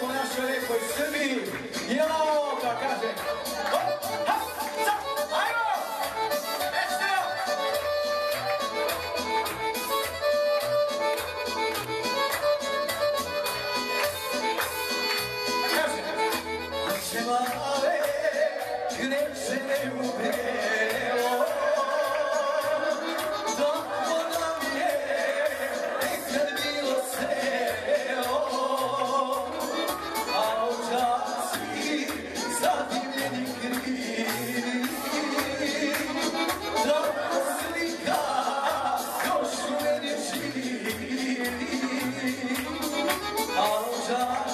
ponašili po Srbiji. Jo, pa kaže, hop, hop, hop, ajmo! Çevare, güneşe ube Josh.